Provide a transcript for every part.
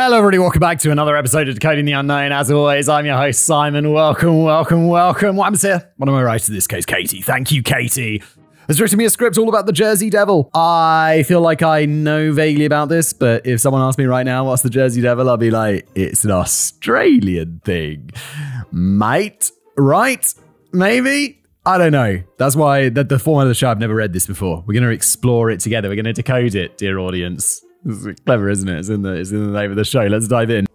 Hello, everybody. Welcome back to another episode of Decoding the Unknown. As always, I'm your host, Simon. Welcome, welcome, welcome. What happens here? One of my writers in this case, Katie. Thank you, Katie. Has written me a script all about the Jersey Devil. I feel like I know vaguely about this, but if someone asked me right now what's the Jersey Devil, I'll be like, it's an Australian thing. Mate, right? Maybe? I don't know. That's why the, the format of the show, I've never read this before. We're going to explore it together. We're going to decode it, dear audience. This is clever, isn't it? It's in the it's in the name of the show. Let's dive in.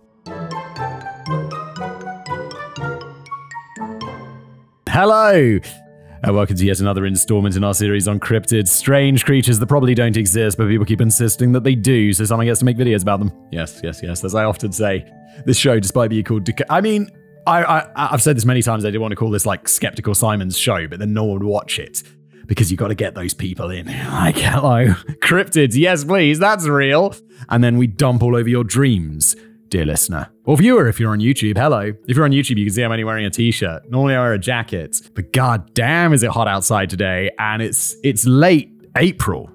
Hello. And welcome to yet another installment in our series on cryptids, strange creatures that probably don't exist, but people keep insisting that they do, so someone gets to make videos about them. Yes, yes, yes. As I often say, this show, despite being called, I mean, I, I I've said this many times. I did want to call this like skeptical Simon's show, but then no one would watch it because you got to get those people in. Like, hello, cryptids, yes, please, that's real. And then we dump all over your dreams, dear listener. Or viewer, if you're on YouTube, hello. If you're on YouTube, you can see I'm only wearing a t-shirt. Normally I wear a jacket, but god damn is it hot outside today. And it's it's late April.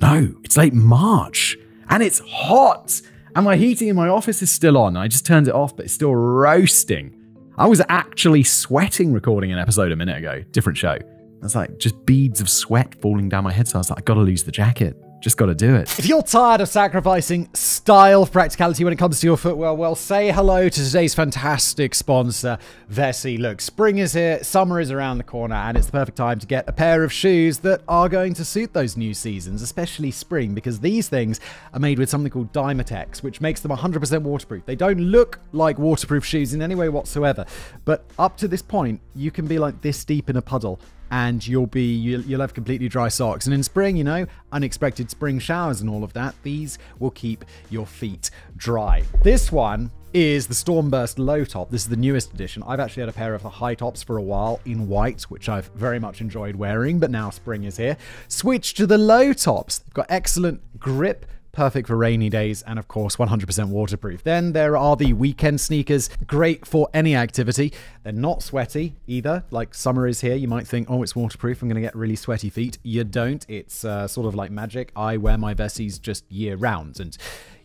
No, it's late March. And it's hot. And my heating in my office is still on. I just turned it off, but it's still roasting. I was actually sweating recording an episode a minute ago. Different show. It's like just beads of sweat falling down my head. So I was like, I gotta lose the jacket. Just gotta do it. If you're tired of sacrificing style for practicality when it comes to your footwear, well, say hello to today's fantastic sponsor, Vessi. Look, spring is here, summer is around the corner, and it's the perfect time to get a pair of shoes that are going to suit those new seasons, especially spring, because these things are made with something called Dymatex, which makes them 100% waterproof. They don't look like waterproof shoes in any way whatsoever, but up to this point, you can be like this deep in a puddle and you'll be you'll, you'll have completely dry socks. And in spring, you know, unexpected spring showers and all of that, these will keep your feet dry. This one is the Stormburst low top. This is the newest edition. I've actually had a pair of the high tops for a while in white, which I've very much enjoyed wearing, but now spring is here. Switch to the low tops. They've got excellent grip, perfect for rainy days, and of course, 100% waterproof. Then there are the weekend sneakers, great for any activity. They're not sweaty either. Like summer is here, you might think, oh, it's waterproof, I'm going to get really sweaty feet. You don't. It's uh, sort of like magic. I wear my Vessies just year round, and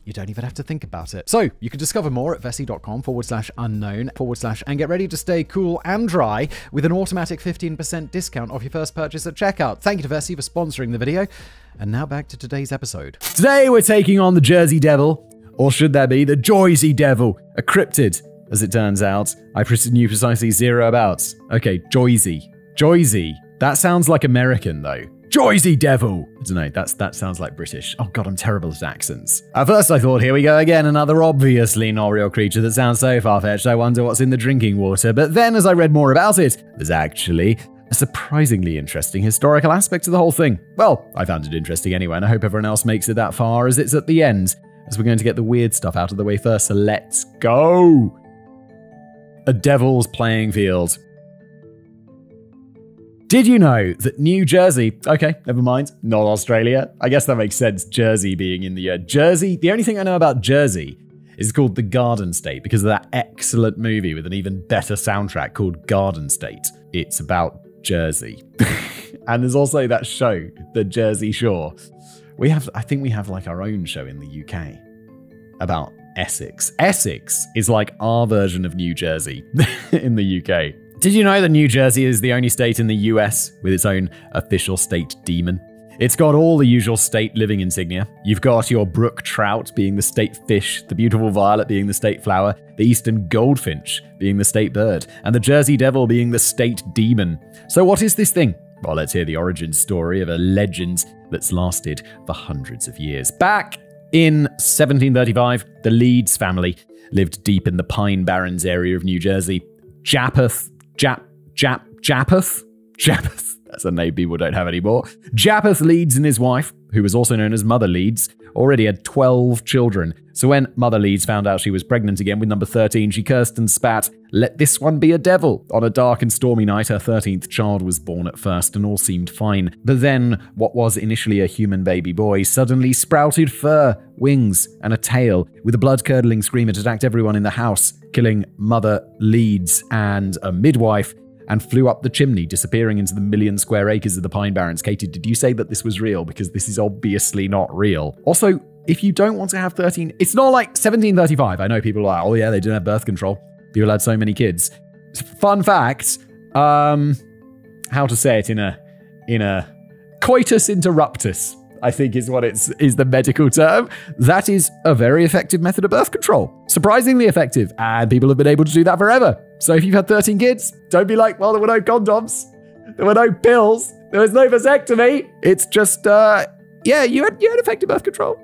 you don't even have to think about it. So you can discover more at vessi.com forward slash unknown forward slash and get ready to stay cool and dry with an automatic 15% discount off your first purchase at checkout. Thank you to Vessi for sponsoring the video. And now back to today's episode. Today we're taking on the Jersey Devil, or should there be the Joyzy Devil, a cryptid, as it turns out. I knew precisely zero about. Okay, Joyzy. Joyzy. That sounds like American though. Joyzy Devil. I don't know. That's that sounds like British. Oh god, I'm terrible at accents. At first, I thought, here we go again, another obviously not real creature that sounds so far fetched. I wonder what's in the drinking water. But then, as I read more about it, there's actually a surprisingly interesting historical aspect to the whole thing. Well, I found it interesting anyway, and I hope everyone else makes it that far, as it's at the end, as we're going to get the weird stuff out of the way first. So let's go. A devil's playing field. Did you know that New Jersey, okay, never mind, not Australia. I guess that makes sense, Jersey being in the uh, Jersey. The only thing I know about Jersey is called The Garden State because of that excellent movie with an even better soundtrack called Garden State. It's about Jersey. and there's also that show, The Jersey Shore. We have, I think we have like our own show in the UK about Essex. Essex is like our version of New Jersey in the UK. Did you know that New Jersey is the only state in the US with its own official state demon? It's got all the usual state living insignia. You've got your brook trout being the state fish, the beautiful violet being the state flower, the eastern goldfinch being the state bird, and the Jersey devil being the state demon. So, what is this thing? Well, let's hear the origin story of a legend that's lasted for hundreds of years. Back in 1735, the Leeds family lived deep in the Pine Barrens area of New Jersey. Japheth Jap, Jap, Japheth? Japheth. That's a name people don't have anymore. Japheth Leeds and his wife, who was also known as Mother Leeds, already had 12 children. So when Mother Leeds found out she was pregnant again with number 13, she cursed and spat, Let this one be a devil. On a dark and stormy night, her 13th child was born at first, and all seemed fine. But then, what was initially a human baby boy suddenly sprouted fur, wings, and a tail. With a blood curdling scream, it attacked everyone in the house, killing Mother Leeds and a midwife and flew up the chimney, disappearing into the million square acres of the Pine Barrens. Katie, did you say that this was real? Because this is obviously not real. Also, if you don't want to have 13, it's not like 1735. I know people are like, oh yeah, they didn't have birth control. People had so many kids. Fun fact, um, how to say it in a in a coitus interruptus. I think is what it's is the medical term. That is a very effective method of birth control. Surprisingly effective, and people have been able to do that forever. So if you've had 13 kids, don't be like, well, there were no condoms, there were no pills, there was no vasectomy. It's just, uh, yeah, you had you had effective birth control.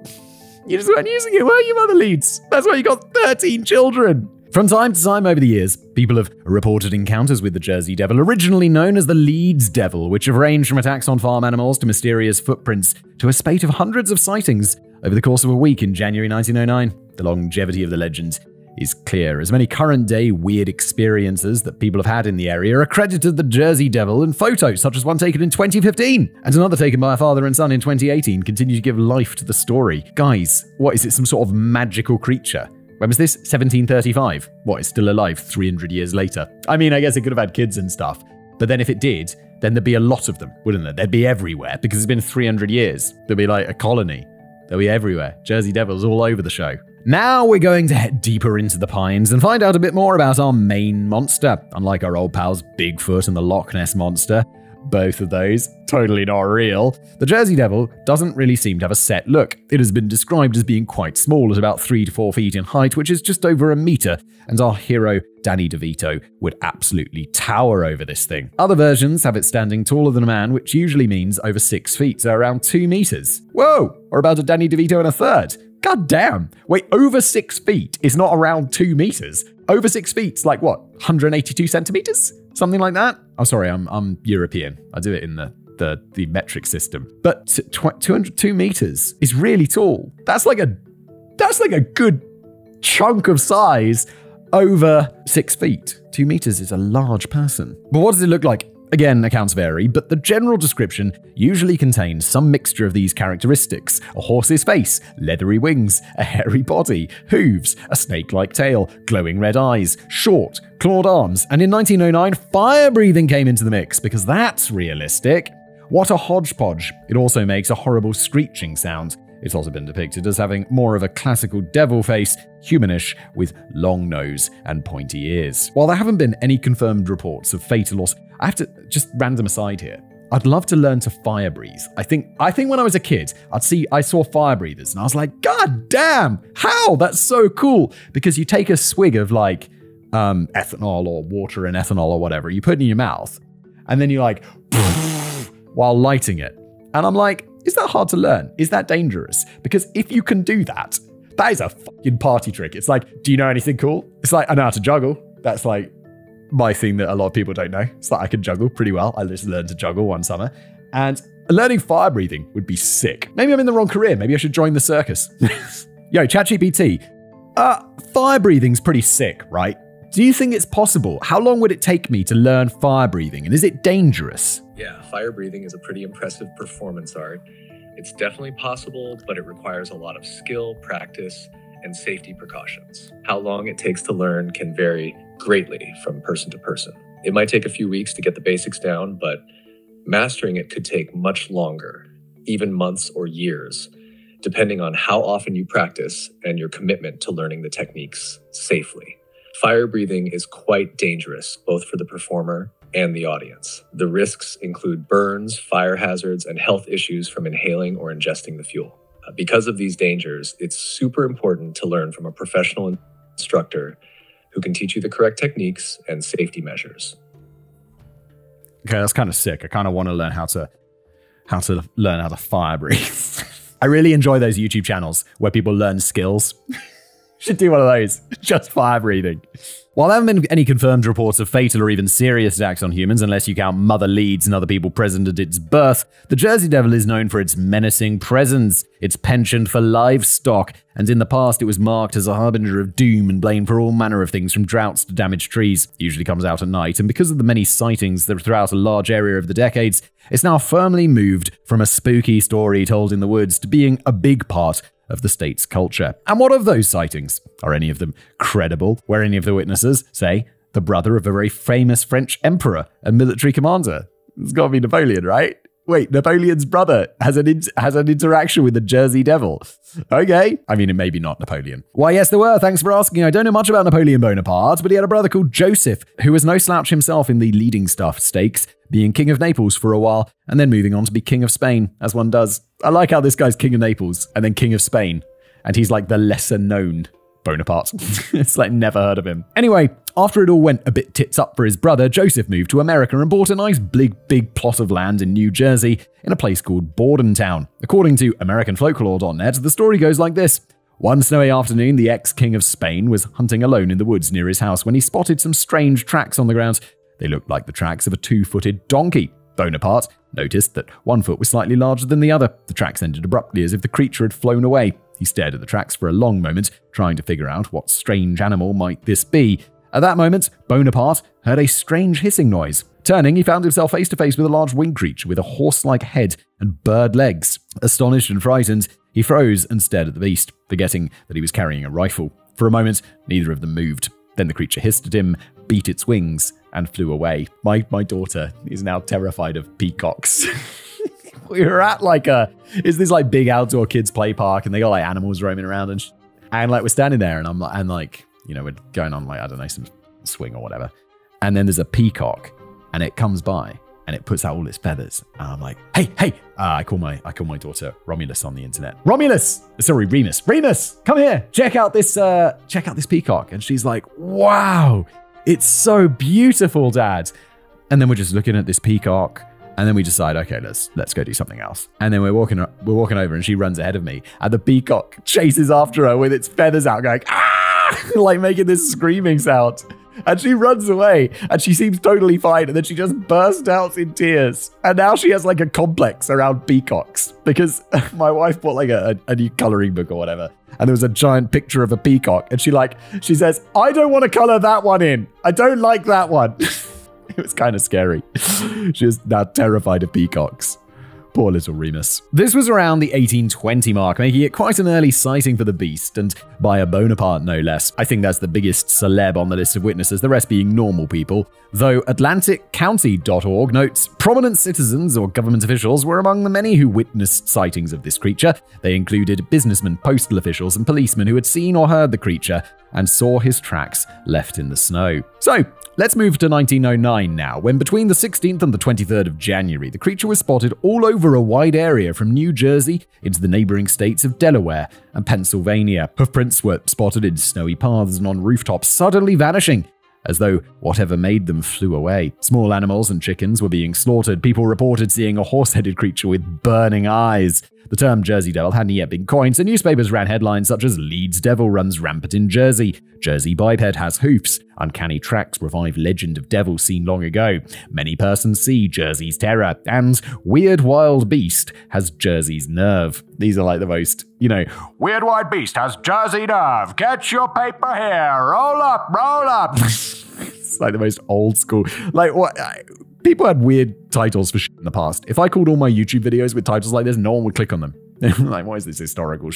You just weren't using it, were you, Mother Leeds? That's why you got 13 children. From time to time over the years, people have reported encounters with the Jersey Devil, originally known as the Leeds Devil, which have ranged from attacks on farm animals to mysterious footprints to a spate of hundreds of sightings over the course of a week in January 1909. The longevity of the legend is clear, as many current day weird experiences that people have had in the area are credited to the Jersey Devil and photos, such as one taken in 2015 and another taken by a father and son in 2018, continue to give life to the story. Guys, what is it, some sort of magical creature? When was this? 1735. What, it's still alive 300 years later? I mean, I guess it could have had kids and stuff. But then if it did, then there'd be a lot of them, wouldn't there? They'd be everywhere because it's been 300 years. There'd be like a colony. They'll be everywhere. Jersey Devils all over the show. Now we're going to head deeper into the pines and find out a bit more about our main monster. Unlike our old pals Bigfoot and the Loch Ness Monster, both of those totally not real. The Jersey Devil doesn't really seem to have a set look. It has been described as being quite small at about 3 to 4 feet in height, which is just over a meter, and our hero, Danny DeVito, would absolutely tower over this thing. Other versions have it standing taller than a man, which usually means over 6 feet, so around 2 meters. Whoa! Or about a Danny DeVito and a third. God damn! Wait, over 6 feet is not around 2 meters. Over 6 feet's like what, 182 centimeters? Something like that. I'm sorry, I'm I'm European. I do it in the the, the metric system. But tw- 202 meters is really tall. That's like a that's like a good chunk of size over six feet. Two meters is a large person. But what does it look like Again, accounts vary, but the general description usually contains some mixture of these characteristics a horse's face, leathery wings, a hairy body, hooves, a snake like tail, glowing red eyes, short, clawed arms, and in 1909, fire breathing came into the mix because that's realistic. What a hodgepodge. It also makes a horrible screeching sound. It's also been depicted as having more of a classical devil face, humanish, with long nose and pointy ears. While there haven't been any confirmed reports of fatal loss, I have to just random aside here. I'd love to learn to fire breathe. I think I think when I was a kid, I'd see I saw fire breathers and I was like, God damn, how? That's so cool. Because you take a swig of like um, ethanol or water and ethanol or whatever, you put it in your mouth, and then you're like while lighting it. And I'm like, is that hard to learn? Is that dangerous? Because if you can do that, that is a fucking party trick. It's like, do you know anything cool? It's like, I know how to juggle. That's like my thing that a lot of people don't know. It's like I can juggle pretty well. I just learned to juggle one summer. And learning fire breathing would be sick. Maybe I'm in the wrong career. Maybe I should join the circus. Yo, ChatGPT. Uh, fire breathing's pretty sick, right? Do you think it's possible? How long would it take me to learn fire breathing? And is it dangerous? Yeah, fire breathing is a pretty impressive performance art. It's definitely possible, but it requires a lot of skill, practice, and safety precautions. How long it takes to learn can vary greatly from person to person. It might take a few weeks to get the basics down, but mastering it could take much longer, even months or years, depending on how often you practice and your commitment to learning the techniques safely. Fire breathing is quite dangerous, both for the performer and the audience. The risks include burns, fire hazards, and health issues from inhaling or ingesting the fuel. Uh, because of these dangers, it's super important to learn from a professional instructor who can teach you the correct techniques and safety measures. Okay, that's kind of sick. I kind of want to learn how to how to learn how to fire breathe. I really enjoy those YouTube channels where people learn skills. Should do one of those. Just fire breathing. While there haven't been any confirmed reports of fatal or even serious attacks on humans, unless you count Mother Leeds and other people present at its birth, the Jersey Devil is known for its menacing presence, its penchant for livestock, and in the past it was marked as a harbinger of doom and blamed for all manner of things from droughts to damaged trees. It usually comes out at night, and because of the many sightings throughout a large area of the decades, it's now firmly moved from a spooky story told in the woods to being a big part of the state's culture. And what of those sightings? Are any of them credible? Were any of the witnesses, say, the brother of a very famous French emperor and military commander? It's got to be Napoleon, right? Wait, Napoleon's brother has an in- has an interaction with the Jersey Devil. Okay, I mean, it maybe not Napoleon. Why, yes, there were. Thanks for asking. I don't know much about Napoleon Bonaparte, but he had a brother called Joseph, who was no slouch himself in the leading stuff stakes, being king of Naples for a while, and then moving on to be king of Spain, as one does. I like how this guy's king of Naples and then king of Spain, and he's like the lesser known Bonaparte. it's like never heard of him. Anyway, after it all went a bit tits up for his brother, Joseph moved to America and bought a nice big, big plot of land in New Jersey in a place called Bordentown. According to AmericanFolklore.net, the story goes like this. One snowy afternoon, the ex king of Spain was hunting alone in the woods near his house when he spotted some strange tracks on the ground. They looked like the tracks of a two footed donkey. Bonaparte noticed that one foot was slightly larger than the other. The tracks ended abruptly as if the creature had flown away. He stared at the tracks for a long moment, trying to figure out what strange animal might this be. At that moment, Bonaparte heard a strange hissing noise. Turning, he found himself face to face with a large winged creature with a horse like head and bird legs. Astonished and frightened, he froze and stared at the beast, forgetting that he was carrying a rifle. For a moment, neither of them moved. Then the creature hissed at him, beat its wings, and flew away. My, my daughter is now terrified of peacocks. we were at like a is this like big outdoor kids play park and they got like animals roaming around and and like we're standing there and I'm like and like you know we're going on like I don't know some swing or whatever. And then there's a peacock and it comes by and it puts out all its feathers. And I'm like hey hey uh, I call my I call my daughter Romulus on the internet. Romulus! Sorry Remus. Remus come here. Check out this uh check out this peacock. And she's like wow it's so beautiful dad. And then we're just looking at this peacock and then we decide, okay, let's let's go do something else. And then we're walking we're walking over, and she runs ahead of me, and the peacock chases after her with its feathers out, going ah, like making this screaming sound. And she runs away, and she seems totally fine. And then she just bursts out in tears. And now she has like a complex around peacocks because my wife bought like a, a new coloring book or whatever, and there was a giant picture of a peacock, and she like she says, "I don't want to color that one in. I don't like that one." it was kind of scary. she was now terrified of peacocks. Poor little Remus. This was around the 1820 mark, making it quite an early sighting for the beast, and by a Bonaparte no less. I think that's the biggest celeb on the list of witnesses, the rest being normal people. Though AtlanticCounty.org notes prominent citizens or government officials were among the many who witnessed sightings of this creature. They included businessmen, postal officials, and policemen who had seen or heard the creature and saw his tracks left in the snow. So, Let's move to 1909 now, when between the 16th and the 23rd of January, the creature was spotted all over a wide area from New Jersey into the neighboring states of Delaware and Pennsylvania. Hoofprints were spotted in snowy paths and on rooftops, suddenly vanishing, as though whatever made them flew away. Small animals and chickens were being slaughtered. People reported seeing a horse headed creature with burning eyes. The term Jersey Devil hadn't yet been coined, so newspapers ran headlines such as Leeds Devil runs rampant in Jersey, Jersey biped has hoofs, uncanny tracks revive legend of devil seen long ago, many persons see Jersey's terror, and Weird Wild Beast has Jersey's nerve. These are like the most, you know, Weird Wild Beast has Jersey nerve, get your paper here, roll up, roll up. it's like the most old school. Like what? people had weird titles for shit in the past. If I called all my YouTube videos with titles like this, no one would click on them. like, why is this historical?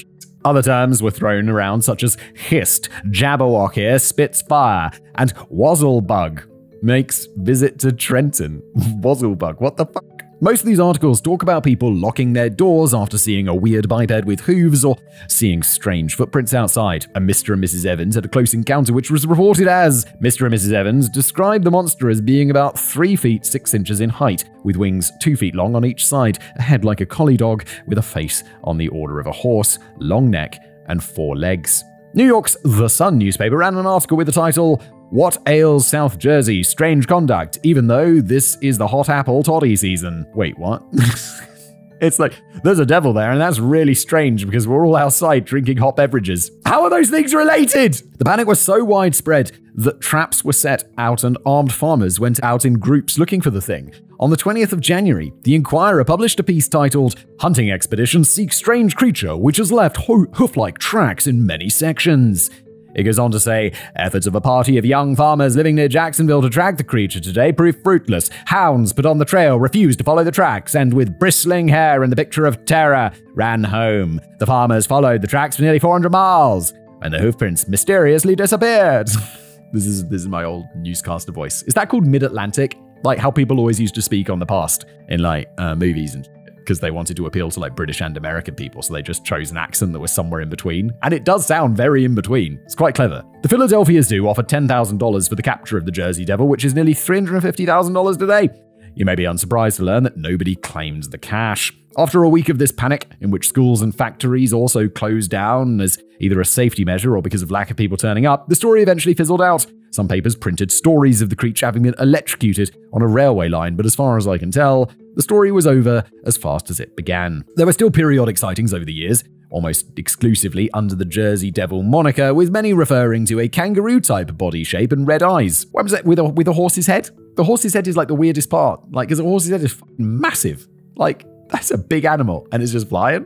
Other terms were thrown around, such as hist, jabberwocky, spits fire, and wazzlebug. Makes visit to Trenton. wazzlebug, what the fuck? Most of these articles talk about people locking their doors after seeing a weird biped with hooves or seeing strange footprints outside. A Mr. and Mrs. Evans had a close encounter which was reported as Mr. and Mrs. Evans described the monster as being about 3 feet 6 inches in height, with wings 2 feet long on each side, a head like a collie dog, with a face on the order of a horse, long neck, and four legs. New York's The Sun newspaper ran an article with the title what ails South Jersey? Strange conduct, even though this is the hot apple toddy season. Wait, what? it's like, there's a devil there, and that's really strange because we're all outside drinking hot beverages. How are those things related? The panic was so widespread that traps were set out and armed farmers went out in groups looking for the thing. On the 20th of January, the Inquirer published a piece titled Hunting Expeditions Seek Strange Creature Which Has Left ho- Hoof like Tracks in Many Sections. It goes on to say, efforts of a party of young farmers living near Jacksonville to track the creature today proved fruitless. Hounds put on the trail refused to follow the tracks and with bristling hair and the picture of terror ran home. The farmers followed the tracks for nearly 400 miles when the hoofprints mysteriously disappeared. this is this is my old newscaster voice. Is that called Mid Atlantic? Like how people always used to speak on the past in like uh, movies and because they wanted to appeal to like British and American people, so they just chose an accent that was somewhere in between. And it does sound very in between. It's quite clever. The Philadelphia Zoo offered $10,000 for the capture of the Jersey Devil, which is nearly $350,000 today. You may be unsurprised to learn that nobody claimed the cash. After a week of this panic, in which schools and factories also closed down as either a safety measure or because of lack of people turning up, the story eventually fizzled out. Some papers printed stories of the creature having been electrocuted on a railway line, but as far as I can tell, the story was over as fast as it began. There were still periodic sightings over the years, almost exclusively under the Jersey Devil moniker, with many referring to a kangaroo type body shape and red eyes. What was it with a with a horse's head? The horse's head is like the weirdest part. Like, because a horse's head is massive. Like, that's a big animal, and it's just flying.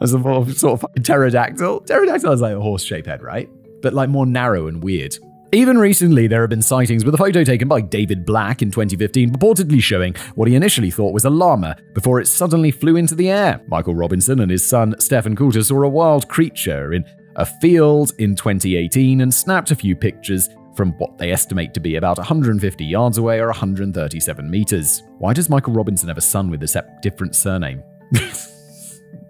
As a sort of pterodactyl. Pterodactyl has like a horse-shaped head, right? But like more narrow and weird. Even recently, there have been sightings with a photo taken by David Black in 2015 purportedly showing what he initially thought was a llama before it suddenly flew into the air. Michael Robinson and his son Stephen Coulter saw a wild creature in a field in 2018 and snapped a few pictures from what they estimate to be about 150 yards away or 137 meters. Why does Michael Robinson have a son with a different surname?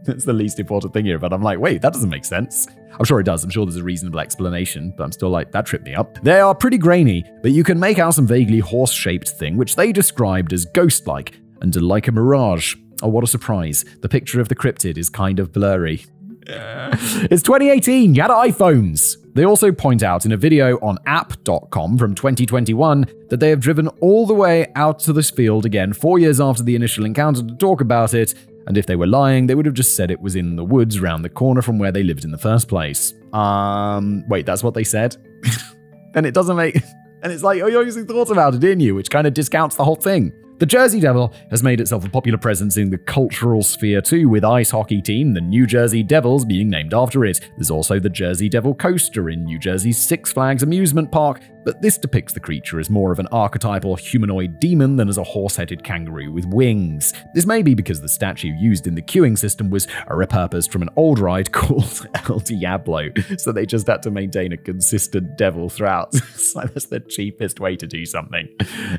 That's the least important thing here, but I'm like, wait, that doesn't make sense. I'm sure it does. I'm sure there's a reasonable explanation, but I'm still like, that tripped me up. They are pretty grainy, but you can make out some vaguely horse shaped thing, which they described as ghost like and like a mirage. Oh, what a surprise. The picture of the cryptid is kind of blurry. it's 2018, you had iPhones. They also point out in a video on app.com from 2021 that they have driven all the way out to this field again four years after the initial encounter to talk about it, and if they were lying, they would have just said it was in the woods round the corner from where they lived in the first place. Um, wait, that's what they said? and it doesn't make. And it's like, oh, you obviously thought about it, didn't you? Which kind of discounts the whole thing. The Jersey Devil has made itself a popular presence in the cultural sphere too, with ice hockey team, the New Jersey Devils, being named after it. There's also the Jersey Devil Coaster in New Jersey's Six Flags amusement park, but this depicts the creature as more of an archetypal humanoid demon than as a horse headed kangaroo with wings. This may be because the statue used in the queuing system was repurposed from an old ride called El Diablo, so they just had to maintain a consistent devil throughout. so that's the cheapest way to do something.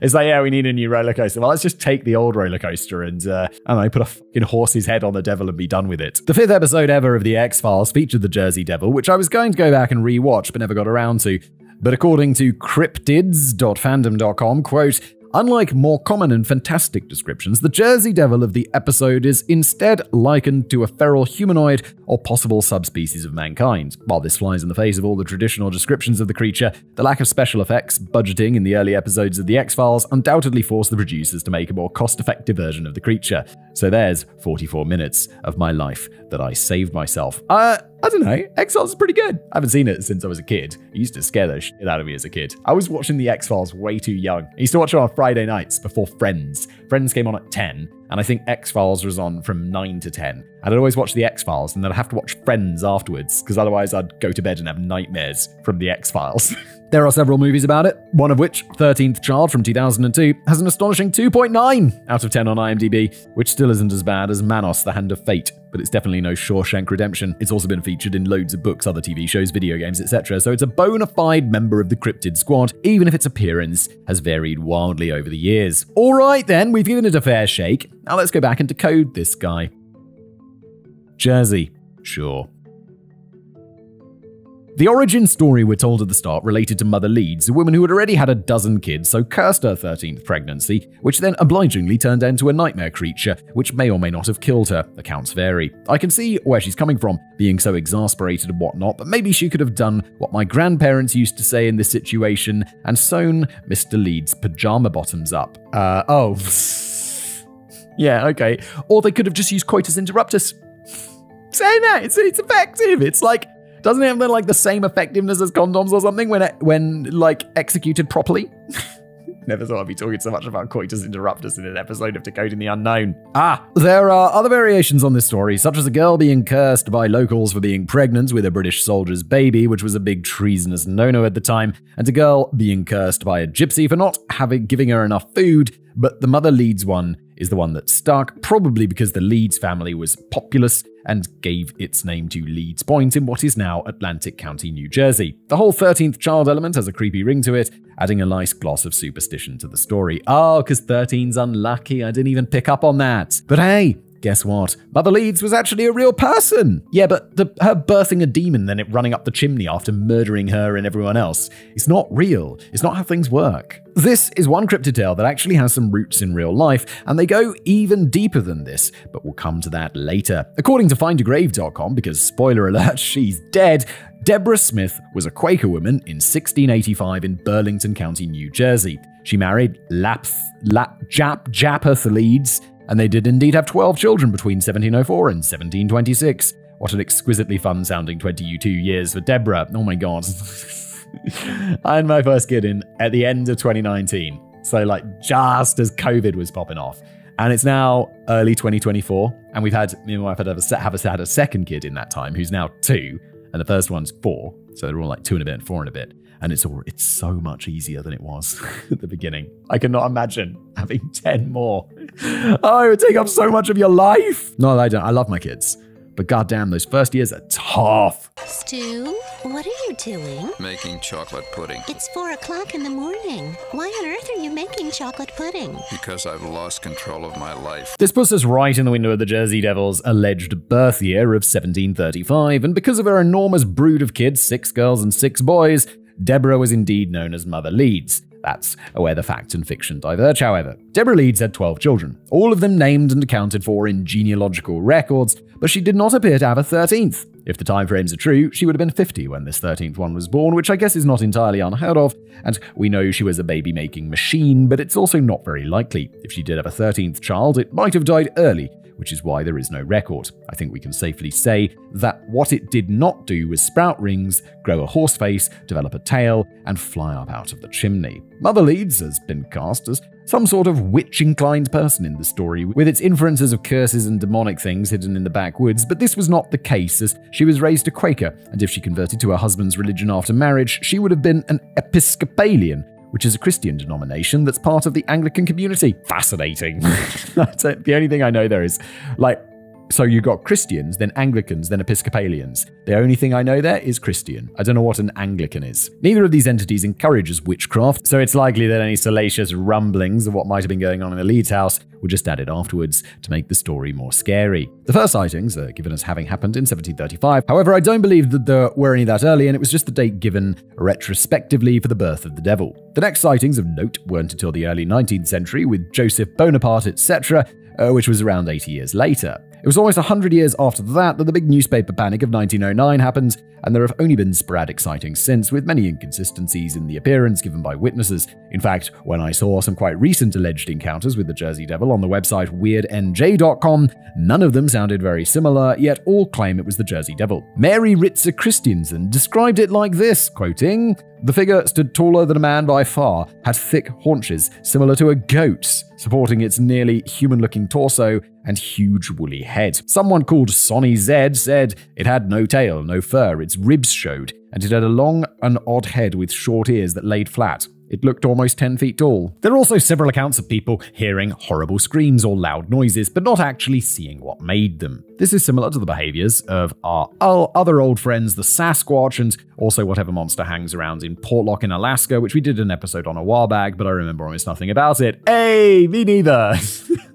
It's like, yeah, we need a new roller coaster. Well, let's just take the old roller coaster and, uh, I put a fucking horse's head on the devil and be done with it. The fifth episode ever of The X Files featured the Jersey Devil, which I was going to go back and rewatch but never got around to. But according to cryptids.fandom.com, quote, Unlike more common and fantastic descriptions, the Jersey Devil of the episode is instead likened to a feral humanoid or possible subspecies of mankind. While this flies in the face of all the traditional descriptions of the creature, the lack of special effects budgeting in the early episodes of The X Files undoubtedly forced the producers to make a more cost effective version of the creature. So there's 44 minutes of my life that I saved myself. Uh, I don't know. X Files is pretty good. I haven't seen it since I was a kid. It used to scare the shit out of me as a kid. I was watching the X Files way too young. I used to watch it on Friday nights before Friends. Friends came on at 10, and I think X Files was on from 9 to 10. And I'd always watch the X Files, and then I'd have to watch Friends afterwards, because otherwise I'd go to bed and have nightmares from the X Files. there are several movies about it, one of which, 13th Child from 2002, has an astonishing 2.9 out of 10 on IMDb, which still isn't as bad as Manos, The Hand of Fate, but it's definitely no Shawshank Redemption. It's also been featured in loads of books, other TV shows, video games, etc., so it's a bona fide member of the Cryptid Squad, even if its appearance has varied wildly over the years. Alright then, we've given it a fair shake. Now let's go back and decode this guy. Jersey. Sure. The origin story we're told at the start related to Mother Leeds, a woman who had already had a dozen kids, so cursed her 13th pregnancy, which then obligingly turned into a nightmare creature, which may or may not have killed her. Accounts vary. I can see where she's coming from, being so exasperated and whatnot, but maybe she could have done what my grandparents used to say in this situation and sewn Mr. Leeds' pajama bottoms up. Uh, oh. yeah, okay. Or they could have just used coitus interruptus. Saying that, it's, it's effective. It's like doesn't it have the, like the same effectiveness as condoms or something when it, when like executed properly? Never thought I'd be talking so much about coitus interruptus in an episode of Decoding the Unknown. Ah, there are other variations on this story, such as a girl being cursed by locals for being pregnant with a British soldier's baby, which was a big treasonous no-no at the time, and a girl being cursed by a gypsy for not having giving her enough food. But the mother Leeds one is the one that stuck, probably because the Leeds family was populous and gave its name to Leeds Point in what is now Atlantic County, New Jersey. The whole 13th child element has a creepy ring to it, adding a nice gloss of superstition to the story. Ah, oh, because 13's unlucky. I didn't even pick up on that. But hey, Guess what? Mother Leeds was actually a real person. Yeah, but the, her birthing a demon, then it running up the chimney after murdering her and everyone else, it's not real. It's not how things work. This is one cryptid tale that actually has some roots in real life, and they go even deeper than this, but we'll come to that later. According to findagrave.com, because spoiler alert, she's dead, Deborah Smith was a Quaker woman in 1685 in Burlington County, New Jersey. She married Lapth, Lap, Jap, Japheth Leeds, and they did indeed have 12 children between 1704 and 1726. What an exquisitely fun sounding 22 years for Deborah. Oh my god. I had my first kid in at the end of 2019. So, like, just as COVID was popping off. And it's now early 2024. And we've had, me and my wife had, a, have had a second kid in that time who's now two. And the first one's four. So they're all like two and a bit and four and a bit and it's all it's so much easier than it was at the beginning. I cannot imagine having 10 more. Oh, it would take up so much of your life. No, I don't. I love my kids. But goddamn, those first years are tough. Stu, what are you doing? Making chocolate pudding. It's four o'clock in the morning. Why on earth are you making chocolate pudding? Because I've lost control of my life. This puts us right in the window of the Jersey Devils' alleged birth year of 1735, and because of her enormous brood of kids, six girls and six boys, Deborah was indeed known as Mother Leeds. That's where the facts and fiction diverge, however. Deborah Leeds had 12 children, all of them named and accounted for in genealogical records, but she did not appear to have a 13th. If the timeframes are true, she would have been 50 when this 13th one was born, which I guess is not entirely unheard of, and we know she was a baby making machine, but it's also not very likely. If she did have a 13th child, it might have died early, which is why there is no record. I think we can safely say that what it did not do was sprout rings, grow a horse face, develop a tail, and fly up out of the chimney. Mother Leeds has been cast as some sort of witch inclined person in the story, with its inferences of curses and demonic things hidden in the backwoods, but this was not the case, as she was raised a Quaker, and if she converted to her husband's religion after marriage, she would have been an Episcopalian, which is a Christian denomination that's part of the Anglican community. Fascinating. that's it. The only thing I know there is like so you got Christians, then Anglicans, then Episcopalians. The only thing I know there is Christian. I don't know what an Anglican is. Neither of these entities encourages witchcraft, so it's likely that any salacious rumblings of what might have been going on in the Leeds house were just added afterwards to make the story more scary. The first sightings are given as having happened in 1735. However, I don't believe that there were any that early, and it was just the date given retrospectively for the birth of the devil. The next sightings of note weren't until the early 19th century with Joseph Bonaparte, etc., uh, which was around 80 years later. It was almost 100 years after that that the big newspaper panic of 1909 happened, and there have only been sporadic sightings since, with many inconsistencies in the appearance given by witnesses. In fact, when I saw some quite recent alleged encounters with the Jersey Devil on the website weirdnj.com, none of them sounded very similar, yet all claim it was the Jersey Devil. Mary Ritzer Christiansen described it like this, quoting, the figure stood taller than a man by far, had thick haunches similar to a goat's, supporting its nearly human looking torso and huge woolly head. Someone called Sonny Zed said it had no tail, no fur, its ribs showed, and it had a long and odd head with short ears that laid flat. It looked almost 10 feet tall. There are also several accounts of people hearing horrible screams or loud noises, but not actually seeing what made them. This is similar to the behaviors of our other old friends, the Sasquatch, and also whatever monster hangs around in Portlock in Alaska, which we did an episode on a while back, but I remember almost nothing about it. Hey, me neither!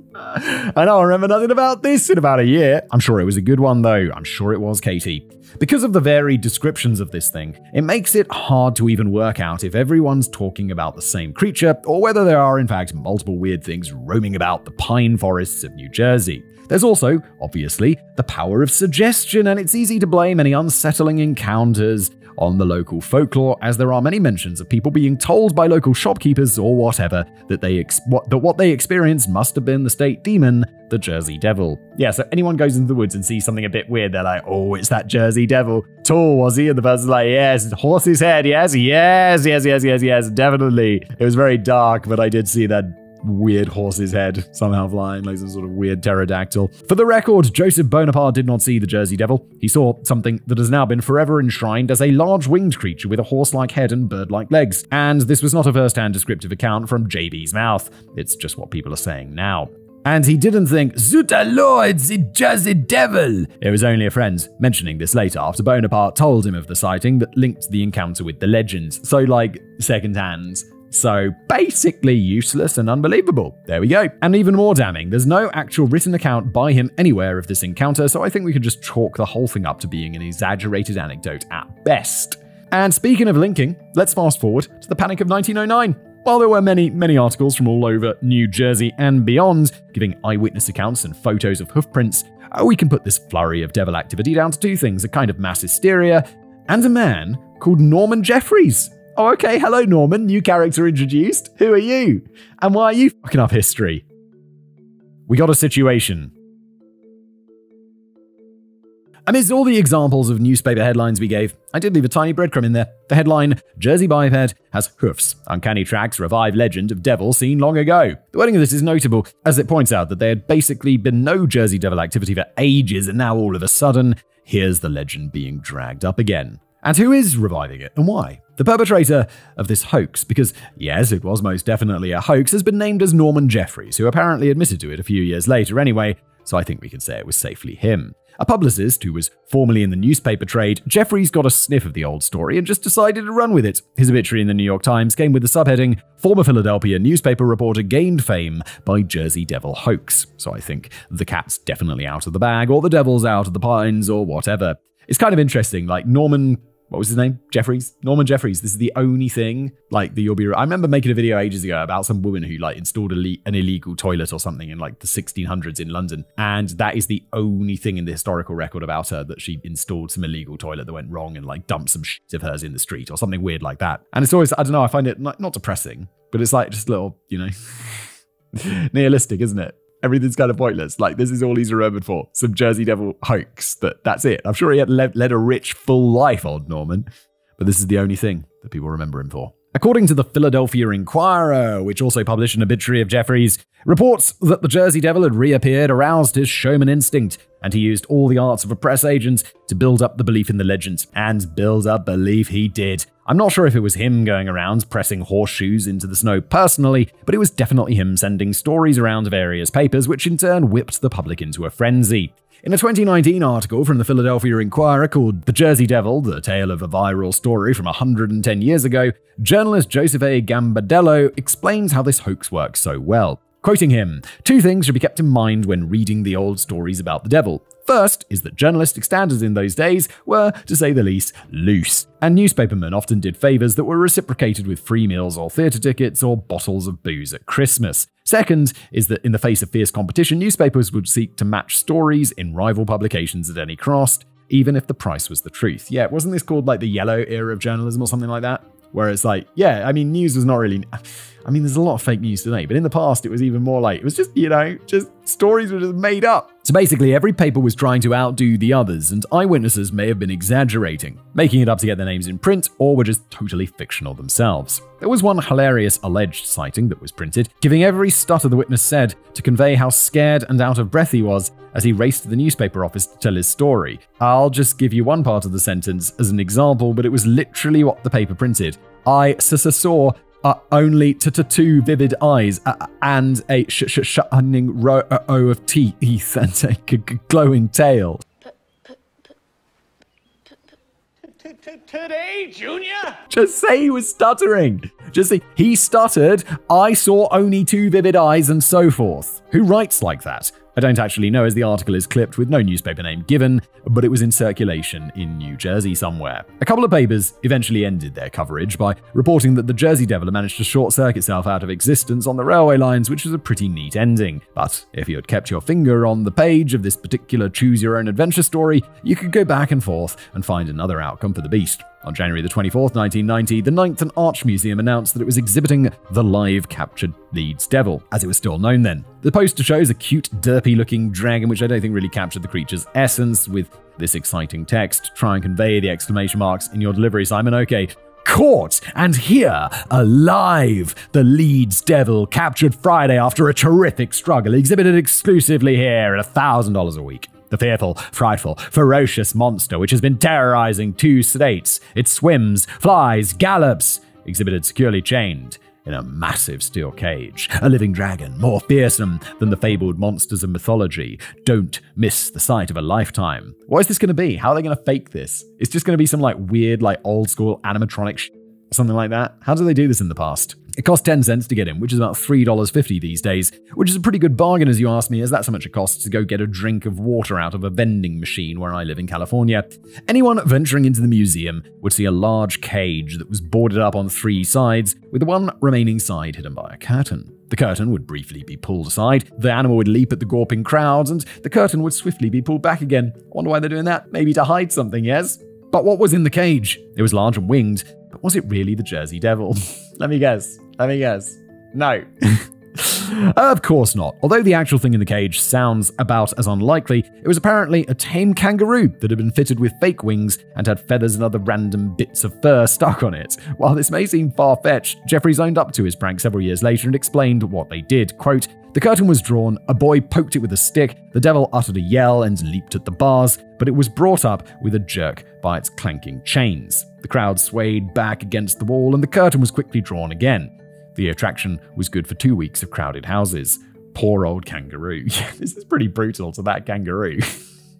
I don't remember nothing about this in about a year. I'm sure it was a good one, though. I'm sure it was Katie. Because of the varied descriptions of this thing, it makes it hard to even work out if everyone's talking about the same creature or whether there are, in fact, multiple weird things roaming about the pine forests of New Jersey. There's also, obviously, the power of suggestion, and it's easy to blame any unsettling encounters on the local folklore, as there are many mentions of people being told by local shopkeepers or whatever that they what, that what they experienced must have been the state demon, the Jersey Devil. Yeah, so anyone goes into the woods and sees something a bit weird, they're like, "Oh, it's that Jersey Devil." Tall was he? And the person's like, "Yes, horse's head. Yes, yes, yes, yes, yes, yes, definitely." It was very dark, but I did see that weird horse's head somehow flying like some sort of weird pterodactyl. For the record, Joseph Bonaparte did not see the Jersey Devil. He saw something that has now been forever enshrined as a large winged creature with a horse like head and bird like legs. And this was not a first hand descriptive account from JB's mouth. It's just what people are saying now. And he didn't think, Zuta Lord, the Jersey Devil. It was only a friend mentioning this later after Bonaparte told him of the sighting that linked the encounter with the legends. So, like, second hand. So basically useless and unbelievable. There we go. And even more damning, there's no actual written account by him anywhere of this encounter, so I think we could just chalk the whole thing up to being an exaggerated anecdote at best. And speaking of linking, let's fast forward to the Panic of 1909. While there were many, many articles from all over New Jersey and beyond giving eyewitness accounts and photos of hoofprints, uh, we can put this flurry of devil activity down to two things a kind of mass hysteria and a man called Norman Jeffries. Oh, okay. Hello, Norman. New character introduced. Who are you? And why are you fucking up history? We got a situation. Amidst all the examples of newspaper headlines we gave, I did leave a tiny breadcrumb in there. The headline Jersey biped has hoofs. Uncanny tracks revive legend of devil seen long ago. The wording of this is notable, as it points out that there had basically been no Jersey devil activity for ages, and now all of a sudden, here's the legend being dragged up again. And who is reviving it and why? The perpetrator of this hoax, because yes, it was most definitely a hoax, has been named as Norman Jeffries, who apparently admitted to it a few years later anyway, so I think we can say it was safely him. A publicist who was formerly in the newspaper trade, Jeffries got a sniff of the old story and just decided to run with it. His obituary in the New York Times came with the subheading Former Philadelphia newspaper reporter gained fame by Jersey Devil hoax. So I think the cat's definitely out of the bag, or the devil's out of the pines, or whatever. It's kind of interesting. Like Norman what was his name? Jeffries? Norman Jeffries. This is the only thing like that you'll be. I remember making a video ages ago about some woman who like installed le- an illegal toilet or something in like the 1600s in London, and that is the only thing in the historical record about her that she installed some illegal toilet that went wrong and like dumped some shit of hers in the street or something weird like that. And it's always I don't know. I find it not, not depressing, but it's like just a little you know nihilistic, isn't it? Everything's kind of pointless. Like this is all he's remembered for. Some Jersey Devil hoax. That that's it. I'm sure he had led, led a rich, full life, old Norman, but this is the only thing that people remember him for. According to the Philadelphia Inquirer, which also published an obituary of Jeffries, reports that the Jersey Devil had reappeared aroused his showman instinct, and he used all the arts of a press agent to build up the belief in the legend. And build up belief he did. I'm not sure if it was him going around pressing horseshoes into the snow personally, but it was definitely him sending stories around various papers, which in turn whipped the public into a frenzy. In a 2019 article from the Philadelphia Inquirer called The Jersey Devil, the tale of a viral story from 110 years ago, journalist Joseph A. Gambardello explains how this hoax works so well. Quoting him, two things should be kept in mind when reading the old stories about the devil. First is that journalistic standards in those days were, to say the least, loose, and newspapermen often did favours that were reciprocated with free meals or theatre tickets or bottles of booze at Christmas. Second is that in the face of fierce competition, newspapers would seek to match stories in rival publications at any cost, even if the price was the truth. Yeah, wasn't this called like the yellow era of journalism or something like that? Where it's like, yeah, I mean, news was not really. I mean, there's a lot of fake news today, but in the past, it was even more like, it was just, you know, just stories were just made up. So basically, every paper was trying to outdo the others, and eyewitnesses may have been exaggerating, making it up to get their names in print, or were just totally fictional themselves. There was one hilarious alleged sighting that was printed, giving every stutter the witness said to convey how scared and out of breath he was as he raced to the newspaper office to tell his story. I'll just give you one part of the sentence as an example, but it was literally what the paper printed. I saw uh, only to two vivid eyes uh, and a sh- sh- shining row uh, of teeth and a g- g- glowing tail. Today, Junior? Just say he was stuttering. Just say he stuttered. I saw only two vivid eyes and so forth. Who writes like that? I don't actually know as the article is clipped with no newspaper name given, but it was in circulation in New Jersey somewhere. A couple of papers eventually ended their coverage by reporting that the Jersey Devil managed to short circuit itself out of existence on the railway lines, which was a pretty neat ending. But if you had kept your finger on the page of this particular choose your own adventure story, you could go back and forth and find another outcome for the beast. On January the 24th, 1990, the Ninth and Arch Museum announced that it was exhibiting the live captured Leeds Devil, as it was still known then. The poster shows a cute, derpy looking dragon, which I don't think really captured the creature's essence, with this exciting text. Try and convey the exclamation marks in your delivery, Simon. Okay. Caught and here, alive! The Leeds Devil, captured Friday after a terrific struggle, exhibited exclusively here at $1,000 a week. The fearful, frightful, ferocious monster which has been terrorizing two states. It swims, flies, gallops, exhibited securely chained in a massive steel cage. A living dragon, more fearsome than the fabled monsters of mythology. Don't miss the sight of a lifetime. What is this going to be? How are they going to fake this? It's just going to be some like weird, like old school animatronic sh- something like that. How do they do this in the past? It cost 10 cents to get in, which is about $3.50 these days, which is a pretty good bargain as you ask me, as that's how much it costs to go get a drink of water out of a vending machine where I live in California. Anyone venturing into the museum would see a large cage that was boarded up on three sides, with the one remaining side hidden by a curtain. The curtain would briefly be pulled aside, the animal would leap at the gawping crowds, and the curtain would swiftly be pulled back again. I wonder why they're doing that. Maybe to hide something, yes? But what was in the cage? It was large and winged, was it really the Jersey Devil? Let me guess. Let me guess. No. of course not. Although the actual thing in the cage sounds about as unlikely, it was apparently a tame kangaroo that had been fitted with fake wings and had feathers and other random bits of fur stuck on it. While this may seem far fetched, Jefferies owned up to his prank several years later and explained what they did. Quote, the curtain was drawn, a boy poked it with a stick, the devil uttered a yell and leaped at the bars, but it was brought up with a jerk by its clanking chains. The crowd swayed back against the wall and the curtain was quickly drawn again. The attraction was good for two weeks of crowded houses. Poor old kangaroo. this is pretty brutal to that kangaroo.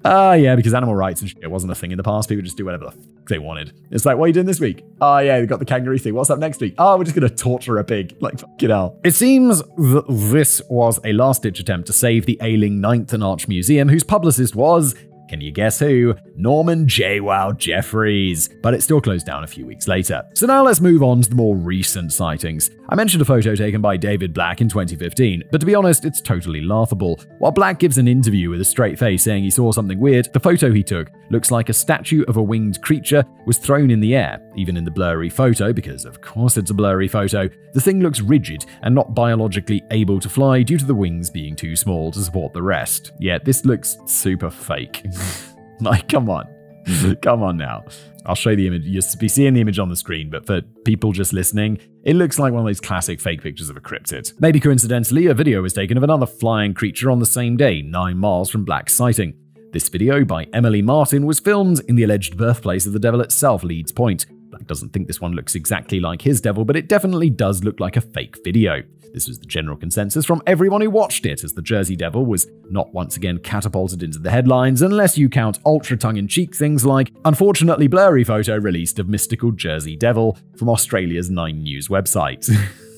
Ah, yeah, because animal rights and shit wasn't a thing in the past. People just do whatever the they wanted. It's like, what are you doing this week? Oh, yeah, we got the kangaroo thing. What's up next week? Oh, we're just going to torture a pig. Like, it hell. It seems that this was a last ditch attempt to save the ailing Ninth and Arch Museum, whose publicist was can you guess who? Norman J. Wow Jefferies. But it still closed down a few weeks later. So now let's move on to the more recent sightings. I mentioned a photo taken by David Black in 2015, but to be honest, it's totally laughable. While Black gives an interview with a straight face saying he saw something weird, the photo he took looks like a statue of a winged creature was thrown in the air. Even in the blurry photo, because of course it's a blurry photo, the thing looks rigid and not biologically able to fly due to the wings being too small to support the rest. Yeah, this looks super fake. like, come on. come on now. I'll show you the image. You'll be seeing the image on the screen, but for people just listening, it looks like one of those classic fake pictures of a cryptid. Maybe coincidentally, a video was taken of another flying creature on the same day, nine miles from Black's sighting. This video by Emily Martin was filmed in the alleged birthplace of the devil itself, Leeds Point. Black doesn't think this one looks exactly like his devil, but it definitely does look like a fake video. This was the general consensus from everyone who watched it, as the Jersey Devil was not once again catapulted into the headlines, unless you count ultra tongue in cheek things like, unfortunately blurry photo released of mystical Jersey Devil from Australia's Nine News website.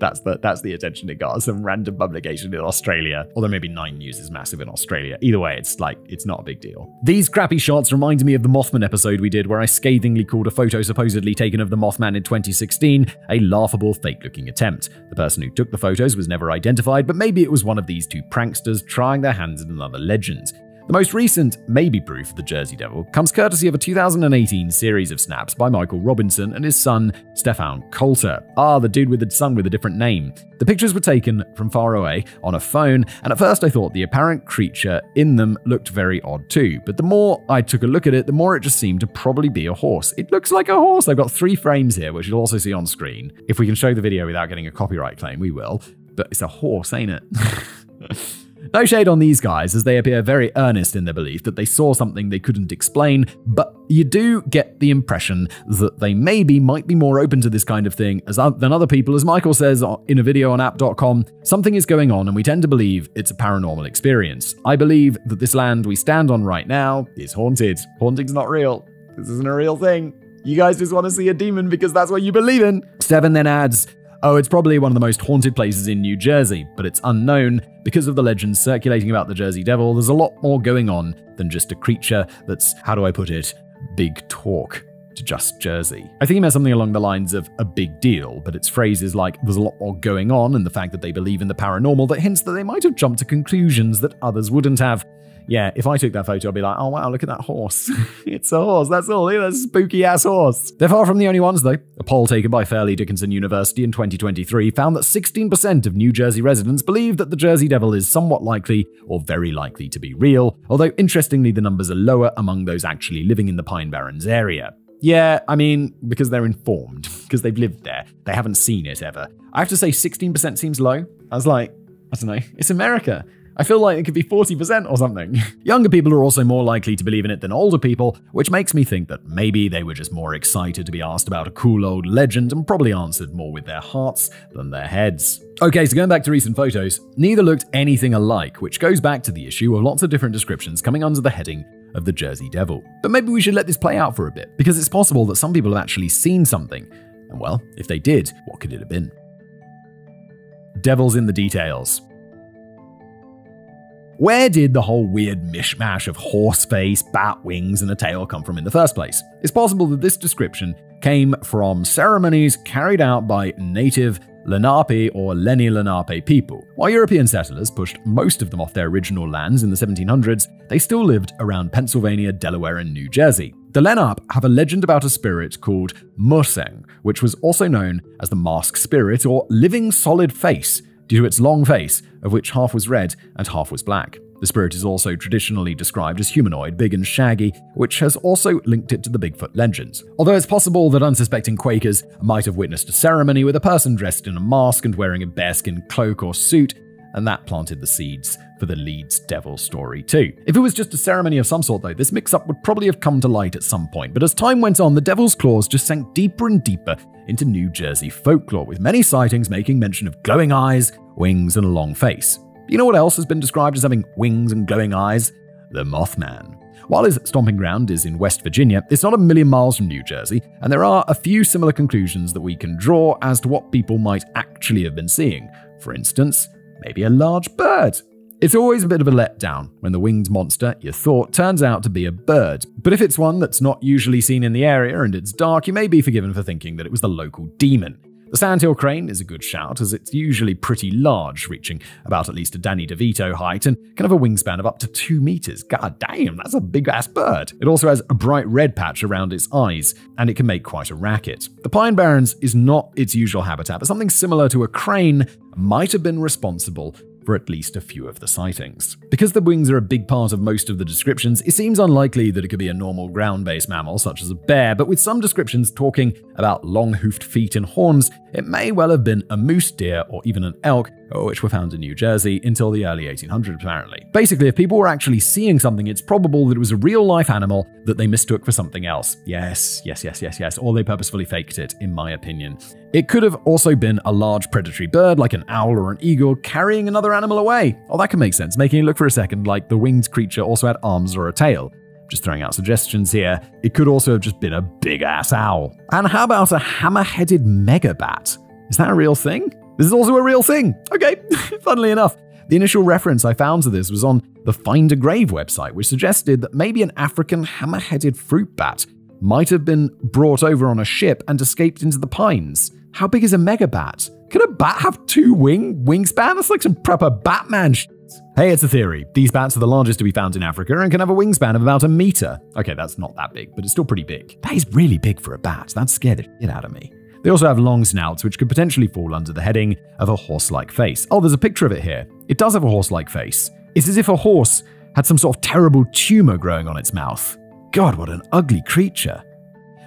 That's the that's the attention it got. Some random publication in Australia. Although maybe Nine News is massive in Australia. Either way, it's like it's not a big deal. These crappy shots remind me of the Mothman episode we did where I scathingly called a photo supposedly taken of the Mothman in 2016 a laughable fake-looking attempt. The person who took the photos was never identified, but maybe it was one of these two pranksters trying their hands at another legend. The most recent maybe proof of the Jersey Devil comes courtesy of a 2018 series of snaps by Michael Robinson and his son, Stefan Coulter. Ah, the dude with the son with a different name. The pictures were taken from far away on a phone, and at first I thought the apparent creature in them looked very odd too. But the more I took a look at it, the more it just seemed to probably be a horse. It looks like a horse. I've got three frames here, which you'll also see on screen. If we can show the video without getting a copyright claim, we will. But it's a horse, ain't it? No shade on these guys, as they appear very earnest in their belief that they saw something they couldn't explain, but you do get the impression that they maybe might be more open to this kind of thing than other people. As Michael says in a video on app.com, something is going on and we tend to believe it's a paranormal experience. I believe that this land we stand on right now is haunted. Haunting's not real. This isn't a real thing. You guys just want to see a demon because that's what you believe in. Stefan then adds, Oh, it's probably one of the most haunted places in New Jersey, but it's unknown because of the legends circulating about the Jersey Devil. There's a lot more going on than just a creature that's, how do I put it, big talk to just Jersey. I think he meant something along the lines of a big deal, but its phrases like there's a lot more going on and the fact that they believe in the paranormal that hints that they might have jumped to conclusions that others wouldn't have yeah, if I took that photo, I'd be like, oh wow, look at that horse. it's a horse. That's all. Look at that spooky ass horse. They're far from the only ones, though. A poll taken by Fairleigh Dickinson University in 2023 found that 16% of New Jersey residents believe that the Jersey Devil is somewhat likely or very likely to be real, although interestingly, the numbers are lower among those actually living in the Pine Barrens area. Yeah, I mean, because they're informed, because they've lived there. They haven't seen it ever. I have to say, 16% seems low. I was like, I don't know, it's America. I feel like it could be 40% or something. Younger people are also more likely to believe in it than older people, which makes me think that maybe they were just more excited to be asked about a cool old legend and probably answered more with their hearts than their heads. Okay, so going back to recent photos, neither looked anything alike, which goes back to the issue of lots of different descriptions coming under the heading of the Jersey Devil. But maybe we should let this play out for a bit, because it's possible that some people have actually seen something. And well, if they did, what could it have been? Devil's in the details. Where did the whole weird mishmash of horse face, bat wings, and a tail come from in the first place? It's possible that this description came from ceremonies carried out by native Lenape or Lenni Lenape people. While European settlers pushed most of them off their original lands in the 1700s, they still lived around Pennsylvania, Delaware, and New Jersey. The Lenape have a legend about a spirit called Murseng, which was also known as the mask spirit or living solid face due to its long face, of which half was red and half was black. The spirit is also traditionally described as humanoid, big and shaggy, which has also linked it to the Bigfoot legends. Although it's possible that unsuspecting Quakers might have witnessed a ceremony with a person dressed in a mask and wearing a bearskin cloak or suit, and that planted the seeds for the Leeds Devil story too. If it was just a ceremony of some sort, though, this mix up would probably have come to light at some point. But as time went on, the Devil's Claws just sank deeper and deeper into New Jersey folklore, with many sightings making mention of glowing eyes, wings, and a long face. You know what else has been described as having wings and glowing eyes? The Mothman. While his stomping ground is in West Virginia, it's not a million miles from New Jersey, and there are a few similar conclusions that we can draw as to what people might actually have been seeing. For instance, maybe a large bird. It's always a bit of a letdown when the winged monster you thought turns out to be a bird. But if it's one that's not usually seen in the area and it's dark, you may be forgiven for thinking that it was the local demon. The sandhill crane is a good shout, as it's usually pretty large, reaching about at least a Danny DeVito height and can have a wingspan of up to two meters. God damn, that's a big ass bird. It also has a bright red patch around its eyes, and it can make quite a racket. The Pine Barrens is not its usual habitat, but something similar to a crane might have been responsible for at least a few of the sightings. Because the wings are a big part of most of the descriptions, it seems unlikely that it could be a normal ground based mammal such as a bear, but with some descriptions talking about long hoofed feet and horns, it may well have been a moose deer or even an elk, Uh, which were found in New Jersey until the early 1800s, apparently. Basically, if people were actually seeing something, it's probable that it was a real life animal that they mistook for something else. Yes, yes, yes, yes, yes, or they purposefully faked it, in my opinion. It could have also been a large predatory bird, like an owl or an eagle, carrying another animal away. Oh, that can make sense, making it look for a second like the winged creature also had arms or a tail. Just throwing out suggestions here. It could also have just been a big ass owl. And how about a hammer headed megabat? Is that a real thing? This is also a real thing. Okay, funnily enough, the initial reference I found to this was on the Find a Grave website, which suggested that maybe an African hammer headed fruit bat might have been brought over on a ship and escaped into the pines. How big is a megabat? Can a bat have two wing wingspan? That's like some proper Batman. Hey, it's a theory. These bats are the largest to be found in Africa and can have a wingspan of about a meter. Okay, that's not that big, but it's still pretty big. That is really big for a bat. That scared the shit out of me. They also have long snouts, which could potentially fall under the heading of a horse like face. Oh, there's a picture of it here. It does have a horse like face. It's as if a horse had some sort of terrible tumor growing on its mouth. God, what an ugly creature.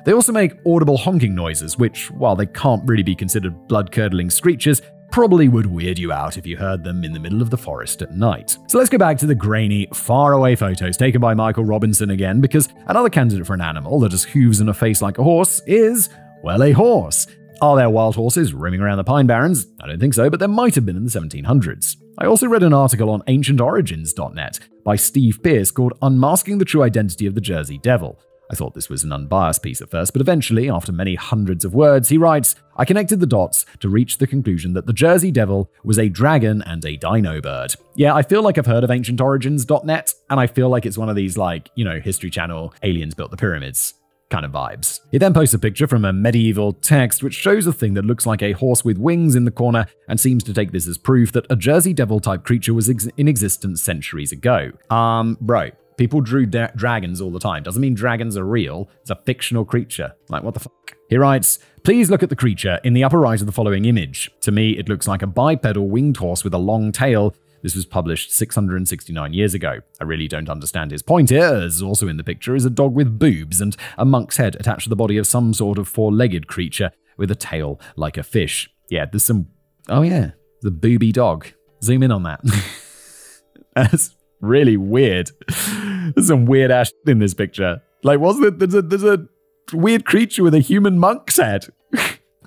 They also make audible honking noises, which, while they can't really be considered blood curdling screeches, probably would weird you out if you heard them in the middle of the forest at night. So let's go back to the grainy, faraway photos taken by Michael Robinson again, because another candidate for an animal that has hooves and a face like a horse is, well, a horse. Are there wild horses roaming around the Pine Barrens? I don't think so, but there might have been in the 1700s. I also read an article on ancientorigins.net by Steve Pierce called Unmasking the True Identity of the Jersey Devil. I thought this was an unbiased piece at first, but eventually, after many hundreds of words, he writes I connected the dots to reach the conclusion that the Jersey Devil was a dragon and a dino bird. Yeah, I feel like I've heard of ancientorigins.net, and I feel like it's one of these, like, you know, History Channel aliens built the pyramids kind of vibes. He then posts a picture from a medieval text which shows a thing that looks like a horse with wings in the corner and seems to take this as proof that a Jersey Devil type creature was ex- in existence centuries ago. Um, bro, People drew da- dragons all the time. Doesn't mean dragons are real. It's a fictional creature. Like, what the fuck? He writes, Please look at the creature in the upper right of the following image. To me, it looks like a bipedal winged horse with a long tail. This was published 669 years ago. I really don't understand his point here, as also in the picture is a dog with boobs and a monk's head attached to the body of some sort of four legged creature with a tail like a fish. Yeah, there's some. Oh, yeah, the booby dog. Zoom in on that. That's really weird. There's some weird ass in this picture. Like, wasn't it? There's a, there's a weird creature with a human monk's head.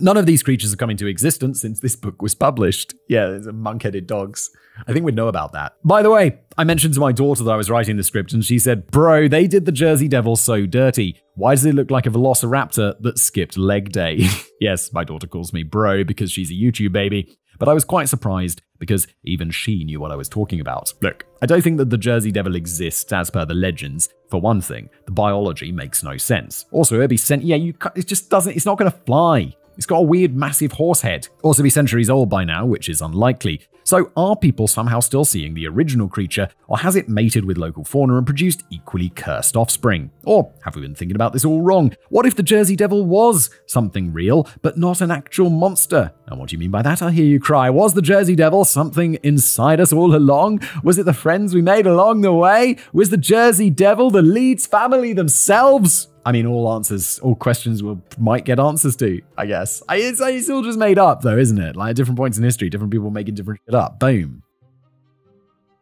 None of these creatures have come into existence since this book was published. Yeah, there's a monk headed dogs. I think we'd know about that. By the way, I mentioned to my daughter that I was writing the script, and she said, Bro, they did the Jersey Devil so dirty. Why does it look like a velociraptor that skipped leg day? yes, my daughter calls me bro because she's a YouTube baby, but I was quite surprised because even she knew what I was talking about. Look, I don't think that the Jersey Devil exists as per the legends. For one thing, the biology makes no sense. Also, it'd be sent. Yeah, you. It just doesn't. It's not going to fly. It's got a weird, massive horse head. Also, be centuries old by now, which is unlikely. So, are people somehow still seeing the original creature, or has it mated with local fauna and produced equally cursed offspring? Or have we been thinking about this all wrong? What if the Jersey Devil was something real, but not an actual monster? And what do you mean by that? I hear you cry. Was the Jersey Devil something inside us all along? Was it the friends we made along the way? Was the Jersey Devil the Leeds family themselves? I mean, all answers, all questions will might get answers to. I guess. I, it's, it's all just made up, though, isn't it? Like at different points in history, different people making different shit up. Boom.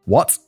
What?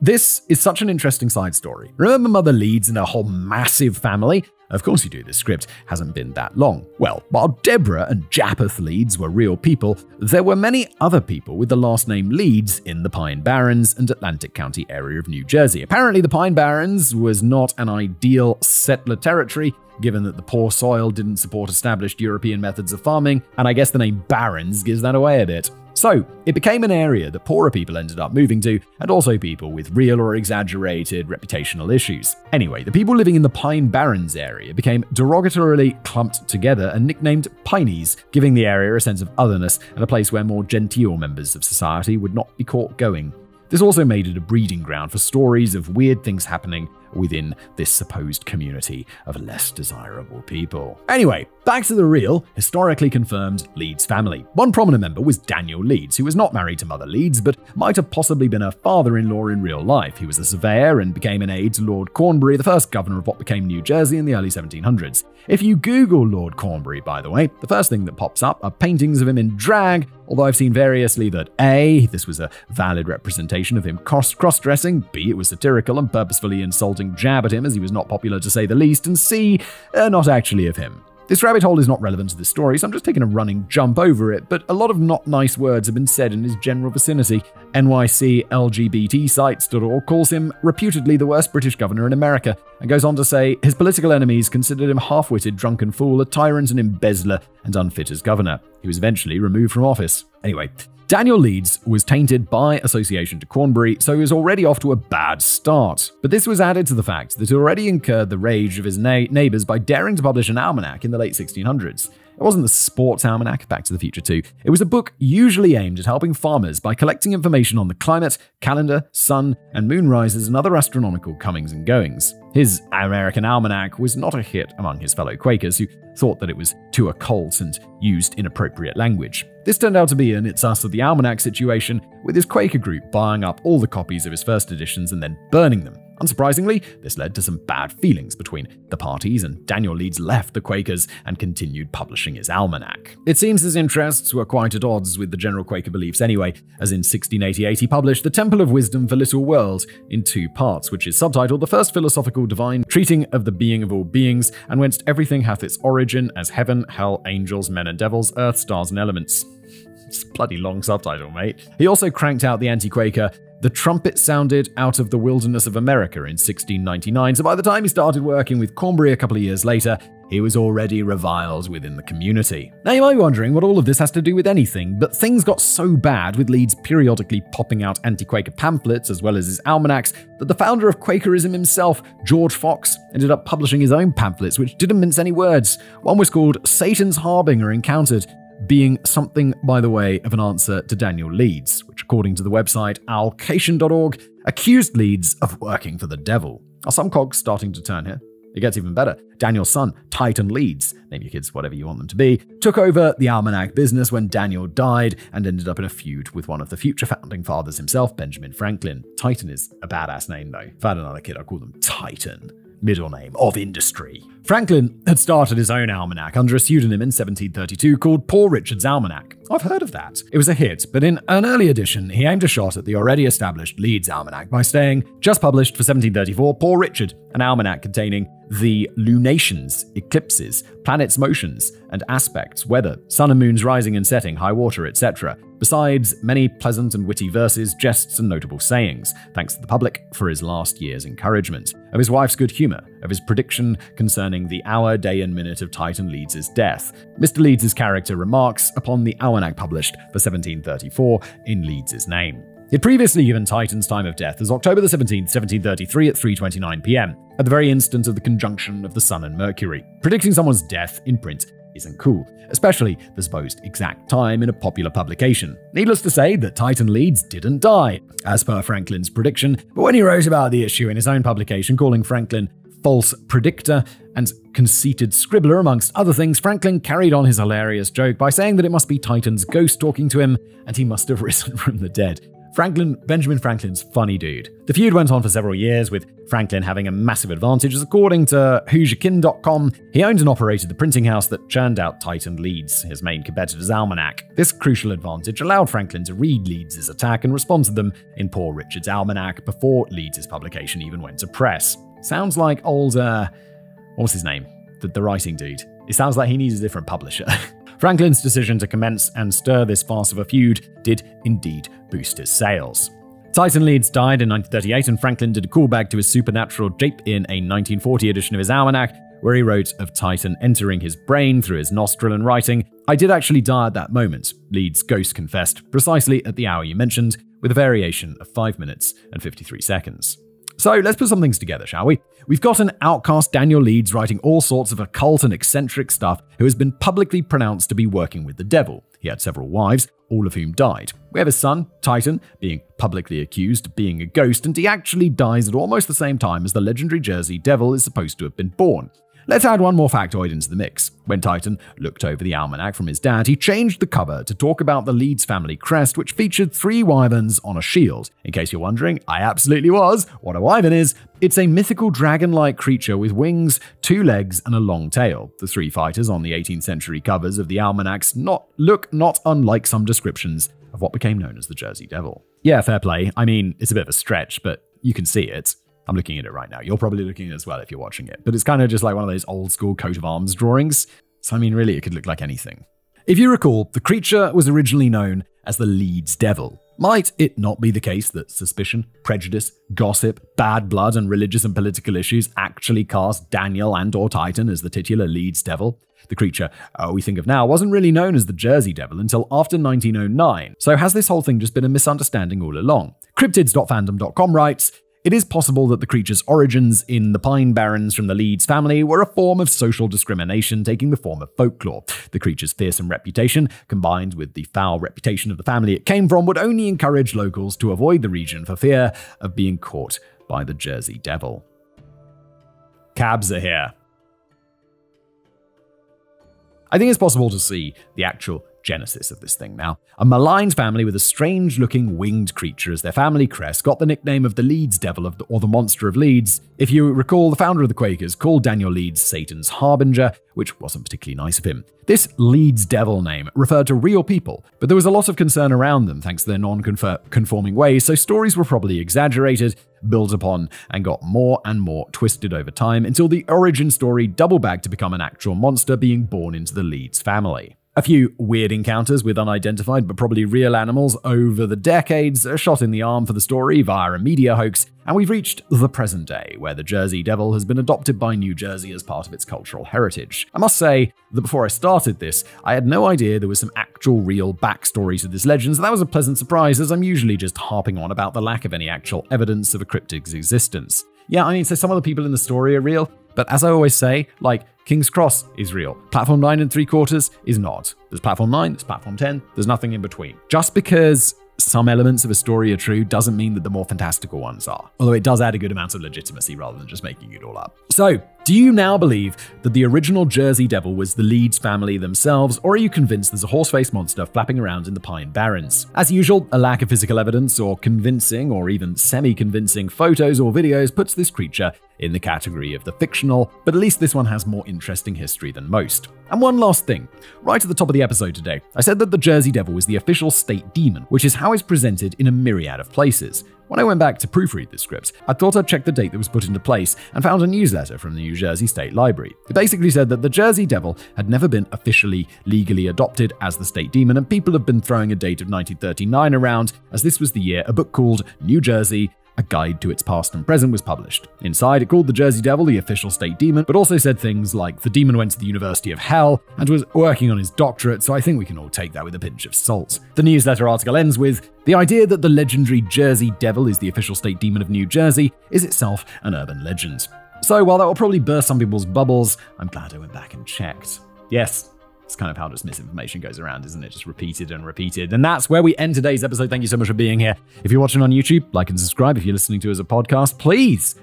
This is such an interesting side story. Remember Mother Leeds and her whole massive family? Of course you do, this script hasn't been that long. Well, while Deborah and Japheth Leeds were real people, there were many other people with the last name Leeds in the Pine Barrens and Atlantic County area of New Jersey. Apparently, the Pine Barrens was not an ideal settler territory, given that the poor soil didn't support established European methods of farming, and I guess the name Barrens gives that away a bit. So, it became an area that poorer people ended up moving to, and also people with real or exaggerated reputational issues. Anyway, the people living in the Pine Barrens area became derogatorily clumped together and nicknamed Pineys, giving the area a sense of otherness and a place where more genteel members of society would not be caught going. This also made it a breeding ground for stories of weird things happening within this supposed community of less desirable people. Anyway, back to the real, historically confirmed Leeds family. One prominent member was Daniel Leeds, who was not married to Mother Leeds, but might have possibly been her father in law in real life. He was a surveyor and became an aide to Lord Cornbury, the first governor of what became New Jersey in the early 1700s. If you Google Lord Cornbury, by the way, the first thing that pops up are paintings of him in drag, although I've seen variously that A, this was a valid representation of him cross dressing, B, it was satirical and purposefully insulting jab at him as he was not popular to say the least, and C, uh, not actually of him. This rabbit hole is not relevant to this story, so I'm just taking a running jump over it, but a lot of not nice words have been said in his general vicinity. NYCLGBTsites.org calls him reputedly the worst British governor in America, and goes on to say his political enemies considered him half witted, drunken fool, a tyrant an embezzler, and unfit as governor. He was eventually removed from office. Anyway, Daniel Leeds was tainted by association to Cornbury, so he was already off to a bad start. But this was added to the fact that he already incurred the rage of his na- neighbors by daring to publish an almanac in the late 1600s. It wasn't the sports almanac, Back to the Future 2. It was a book usually aimed at helping farmers by collecting information on the climate, calendar, sun, and moon rises and other astronomical comings and goings. His American Almanac was not a hit among his fellow Quakers, who thought that it was too occult and used inappropriate language. This turned out to be an It's Us of the Almanac situation, with his Quaker group buying up all the copies of his first editions and then burning them. Unsurprisingly, this led to some bad feelings between the parties, and Daniel Leeds left the Quakers and continued publishing his almanac. It seems his interests were quite at odds with the general Quaker beliefs anyway, as in 1688 he published The Temple of Wisdom for Little World in two parts, which is subtitled The First Philosophical Divine, treating of the being of all beings, and whence everything hath its origin as heaven, hell, angels, men and devils, earth, stars, and elements. It's bloody long subtitle, mate. He also cranked out the anti Quaker the trumpet sounded out of the wilderness of America in 1699, so by the time he started working with Cornbury a couple of years later, he was already reviled within the community. Now you might be wondering what all of this has to do with anything, but things got so bad with Leeds periodically popping out anti-Quaker pamphlets as well as his almanacs that the founder of Quakerism himself, George Fox, ended up publishing his own pamphlets which didn't mince any words. One was called Satan's Harbinger Encountered, being something, by the way, of an answer to Daniel Leeds, which, according to the website owlcation.org, accused Leeds of working for the devil. Are some cogs starting to turn here? It gets even better. Daniel's son, Titan Leeds, name your kids whatever you want them to be, took over the almanac business when Daniel died and ended up in a feud with one of the future founding fathers himself, Benjamin Franklin. Titan is a badass name, though. If I had another kid, I'd call them Titan middle name of industry. Franklin had started his own almanac under a pseudonym in 1732 called Poor Richard's Almanac. I've heard of that. It was a hit, but in an early edition, he aimed a shot at the already established Leeds Almanac by saying, just published for 1734, Poor Richard, an almanac containing the lunations, eclipses, planets' motions and aspects, weather, sun and moon's rising and setting, high water, etc. Besides many pleasant and witty verses, jests, and notable sayings, thanks to the public for his last year's encouragement, of his wife's good humour, of his prediction concerning the hour, day, and minute of Titan Leeds' death. Mr. Leeds' character remarks upon the almanac published for 1734 in Leeds' name. He had previously given Titan's time of death as October the 17th, 1733 at 3:29 p.m., at the very instant of the conjunction of the Sun and Mercury. Predicting someone's death in print isn't cool, especially the supposed exact time in a popular publication. Needless to say that Titan Leeds didn't die, as per Franklin's prediction, but when he wrote about the issue in his own publication calling Franklin false predictor and conceited scribbler, amongst other things, Franklin carried on his hilarious joke by saying that it must be Titan's ghost talking to him and he must have risen from the dead. Franklin, Benjamin Franklin's funny dude. The feud went on for several years, with Franklin having a massive advantage, as according to HoosierKin.com, he owned and operated the printing house that churned out Titan Leeds, his main competitor's almanac. This crucial advantage allowed Franklin to read Leeds' attack and respond to them in Poor Richard's almanac before Leeds' publication even went to press. Sounds like old, uh, what was his name? The, the writing dude. It sounds like he needs a different publisher. Franklin's decision to commence and stir this farce of a feud did indeed boost his sales. Titan Leeds died in 1938, and Franklin did a callback to his supernatural jape in a 1940 edition of his almanac, where he wrote of Titan entering his brain through his nostril and writing, I did actually die at that moment, Leeds' ghost confessed, precisely at the hour you mentioned, with a variation of 5 minutes and 53 seconds. So let's put some things together, shall we? We've got an outcast Daniel Leeds writing all sorts of occult and eccentric stuff who has been publicly pronounced to be working with the devil. He had several wives, all of whom died. We have a son, Titan, being publicly accused of being a ghost, and he actually dies at almost the same time as the legendary Jersey Devil is supposed to have been born. Let's add one more factoid into the mix. When Titan looked over the almanac from his dad, he changed the cover to talk about the Leeds family crest, which featured three wyverns on a shield. In case you're wondering, I absolutely was. What a wyvern is, it's a mythical dragon like creature with wings, two legs, and a long tail. The three fighters on the 18th century covers of the almanacs not look not unlike some descriptions of what became known as the Jersey Devil. Yeah, fair play. I mean, it's a bit of a stretch, but you can see it. I'm looking at it right now. You're probably looking at it as well if you're watching it. But it's kind of just like one of those old school coat of arms drawings. So, I mean, really, it could look like anything. If you recall, the creature was originally known as the Leeds Devil. Might it not be the case that suspicion, prejudice, gossip, bad blood, and religious and political issues actually cast Daniel and or Titan as the titular Leeds Devil? The creature uh, we think of now wasn't really known as the Jersey Devil until after 1909. So has this whole thing just been a misunderstanding all along? Cryptids.fandom.com writes, it is possible that the creature's origins in the Pine Barrens from the Leeds family were a form of social discrimination taking the form of folklore. The creature's fearsome reputation, combined with the foul reputation of the family it came from, would only encourage locals to avoid the region for fear of being caught by the Jersey Devil. Cabs are here. I think it's possible to see the actual genesis of this thing now. A maligned family with a strange looking winged creature as their family crest got the nickname of the Leeds Devil the, or the Monster of Leeds. If you recall, the founder of the Quakers called Daniel Leeds Satan's Harbinger, which wasn't particularly nice of him. This Leeds Devil name referred to real people, but there was a lot of concern around them thanks to their non conforming ways, so stories were probably exaggerated, built upon, and got more and more twisted over time until the origin story double bagged to become an actual monster being born into the Leeds family. A few weird encounters with unidentified but probably real animals over the decades, a shot in the arm for the story via a media hoax, and we've reached the present day, where the Jersey Devil has been adopted by New Jersey as part of its cultural heritage. I must say that before I started this, I had no idea there was some actual real backstory to this legend, so that was a pleasant surprise, as I'm usually just harping on about the lack of any actual evidence of a cryptid's existence. Yeah, I mean, so some of the people in the story are real, but as I always say, like, King's Cross is real. Platform 9 and 3 quarters is not. There's Platform 9, there's Platform 10, there's nothing in between. Just because some elements of a story are true doesn't mean that the more fantastical ones are. Although it does add a good amount of legitimacy rather than just making it all up. So, Do you now believe that the original Jersey Devil was the Leeds family themselves, or are you convinced there's a horse-faced monster flapping around in the Pine Barrens? As usual, a lack of physical evidence or convincing or even semi-convincing photos or videos puts this creature in the category of the fictional, but at least this one has more interesting history than most. And one last thing. Right at the top of the episode today, I said that the Jersey Devil was the official state demon, which is how it's presented in a myriad of places. When I went back to proofread the script, I thought I'd check the date that was put into place and found a newsletter from the New Jersey State Library. It basically said that the Jersey Devil had never been officially legally adopted as the state demon, and people have been throwing a date of 1939 around, as this was the year a book called New Jersey a guide to its past and present was published. Inside, it called the Jersey Devil the official state demon, but also said things like the demon went to the University of Hell and was working on his doctorate, so I think we can all take that with a pinch of salt. The newsletter article ends with the idea that the legendary Jersey Devil is the official state demon of New Jersey is itself an urban legend. So while that will probably burst some people's bubbles, I'm glad I went back and checked. Yes, it's kind of how just misinformation goes around, isn't it? Just repeated and repeated. And that's where we end today's episode. Thank you so much for being here. If you're watching on YouTube, like and subscribe. If you're listening to us as a podcast, please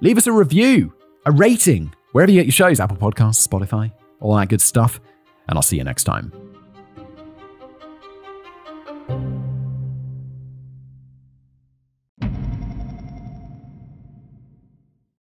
leave us a review, a rating, wherever you get your shows Apple Podcasts, Spotify, all that good stuff. And I'll see you next time.